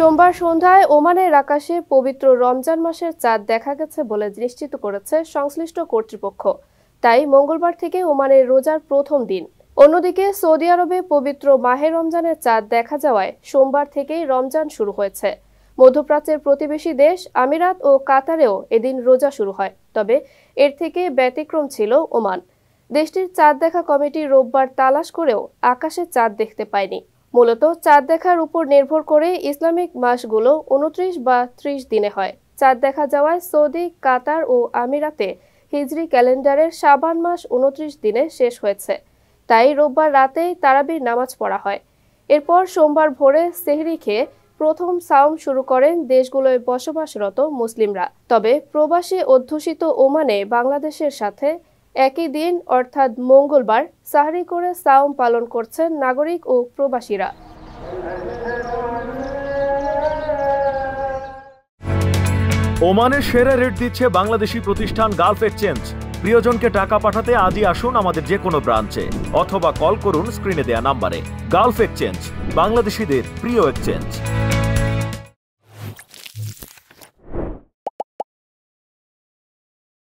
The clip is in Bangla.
সোমবার সন্ধ্যায় ওমানের আকাশে পবিত্র রমজান মাসের চাঁদ দেখা গেছে বলে নিশ্চিত করেছে সংশ্লিষ্ট কর্তৃপক্ষ। তাই মঙ্গলবার থেকে ওমানের রোজার প্রথম দিন। অন্যদিকে সৌদি আরবে পবিত্র মাহে রমজানের চাঁদ দেখা যাওয়ায় সোমবার থেকেই রমজান শুরু হয়েছে। মধ্যপ্রাচ্যের প্রতিবেশী দেশ আমিরাত ও কাতারেও এদিন রোজা শুরু হয়। তবে এর থেকে ব্যতিক্রম ছিল ওমান। দেশটির চাঁদ দেখা কমিটি রোববার তালাশ করেও আকাশে চাঁদ দেখতে পায়নি। মূলত চাঁদ দেখার উপর নির্ভর করে ইসলামিক মাসগুলো উনত্রিশ বা ত্রিশ দিনে হয়। চাঁদ দেখা যাওয়ায় সৌদি, কাতার ও আমিরাতে হিজরি ক্যালেন্ডারের সাবান মাস উনত্রিশ দিনে শেষ হয়েছে। তাই রোববার রাতেই তারাবির নামাজ পড়া হয়। এরপর সোমবার ভোরে সেহরি খেয়ে প্রথম সাওম শুরু করেন দেশগুলোয় বসবাসরত মুসলিমরা। তবে প্রবাসী অধ্যুষিত ওমানে বাংলাদেশের সাথে একই দিন, অর্থাৎ মঙ্গলবার সাহরি করে সাওম পালন করছেন নাগরিক ও প্রবাসীরা। ওমানের সেরা রেট দিচ্ছে বাংলাদেশি প্রতিষ্ঠান গালফ এক্সচেঞ্জ। প্রিয়জনকে টাকা পাঠাতে আজই আসুন আমাদের যে কোনো ব্রাঞ্চে, অথবা কল করুন স্ক্রিনে দেয়া নাম্বারে। গালফ এক্সচেঞ্জ, বাংলাদেশিদের প্রিয় এক্সচেঞ্জ।